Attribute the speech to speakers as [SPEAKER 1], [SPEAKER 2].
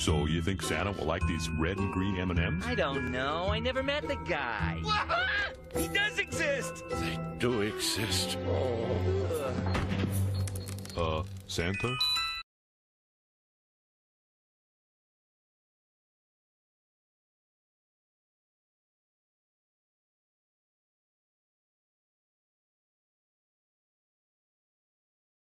[SPEAKER 1] So you think Santa will like these red and green M&Ms?
[SPEAKER 2] I don't know. I never met the guy. he does exist.
[SPEAKER 3] They do exist.
[SPEAKER 1] Oh, uh, Santa?